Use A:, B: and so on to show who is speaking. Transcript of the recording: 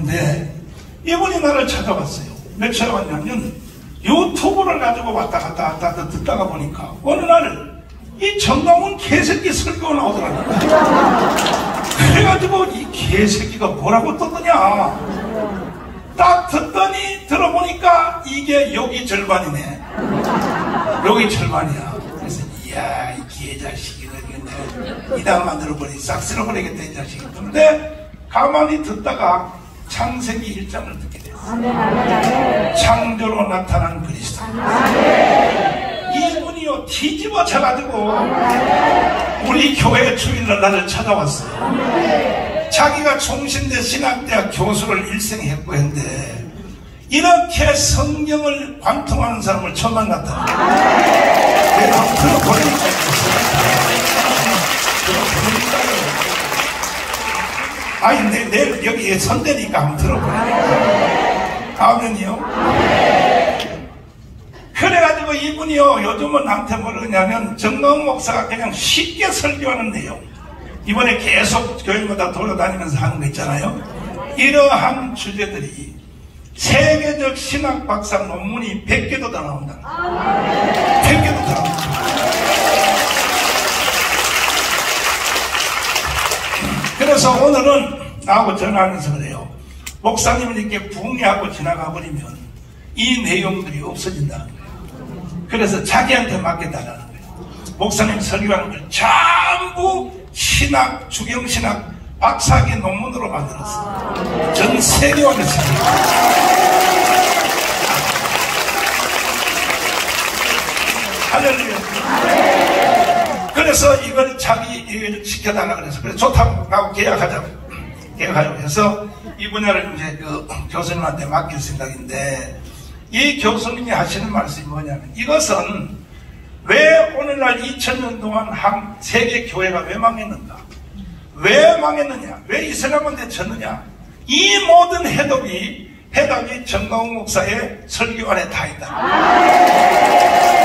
A: 왔는데 이분이 나를 찾아왔어요. 왜 찾아왔냐면 유튜브를 가지고 왔다 갔다 왔다 갔다 듣다가 보니까 어느 날 이 정강훈 개새끼 설교가 나오더라고요. 그래가지고 이 개새끼가 뭐라고 떠드냐. 딱 듣더니 들어보니까 이게 여기 절반이네. 여기 절반이야. 그래서 이야 이 개자식이 이 다음 만들어버리 싹 쓸어버리겠다 이 자식이. 근데 가만히 듣다가 창세기 1장을 듣게 됐어요. 창조로 나타난 그리스도. 이분이요 뒤집어 쳐가지고 우리 교회 주일날 나를 찾아왔어요. 자기가 총신대 신학대학 교수를 일생 했고 했는데 이렇게 성경을 관통하는 사람을 처음 만났다. 내가 한번 들어보니까 들어보니까요. 아니 내, 내일 여기 선대니까 한번 들어보니까 아멘이요. 그래가지고 이분이요 요즘은 나한테 뭐그러냐면 정강 목사가 그냥 쉽게 설교하는 내용. 이번에 계속 교회마다 돌아다니면서 하는 거 있잖아요. 이러한 주제들이 세계적 신학 박사 논문이 100개도 더 나온다 100개도 더 나온다 그래서 오늘은 나하고 전화하면서 그래요 목사님을 이렇게 붕괴하고 지나가 버리면 이 내용들이 없어진다는 거예요 그래서 자기한테 맡겠다는 거예요. 목사님 설교하는 걸 전부 신학, 주경신학, 박사학위 논문으로 만들었어요. 전 세계화를 시켜요. 할렐루야. 그래서 이걸 자기 일을 시켜달라 그래서 그래 좋다고 계약하자고 계약하자고 해서 이 분야를 이제 그 교수님한테 맡길 생각인데 이 교수님이 하시는 말씀이 뭐냐면 이것은 왜 오늘날 2000년 동안 한 세계 교회가 왜 망했는가? 왜 망했느냐? 왜 이슬람한테 졌느냐? 이 모든 해답이 해답이 정강훈 목사의 설교 안에 다 있다. 아,